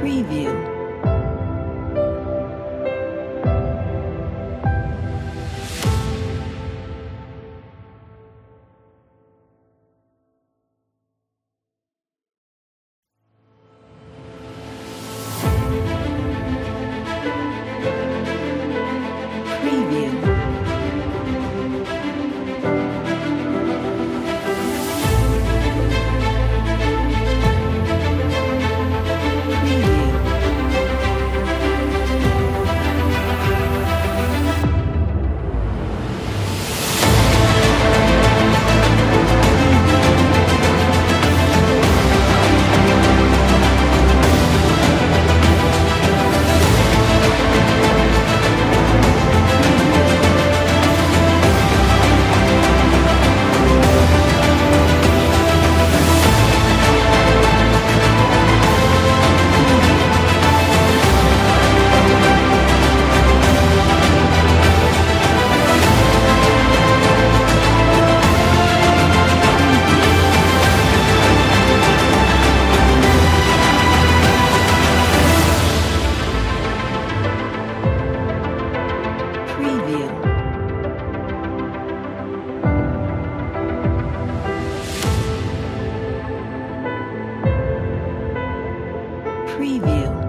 preview. Radio. Preview.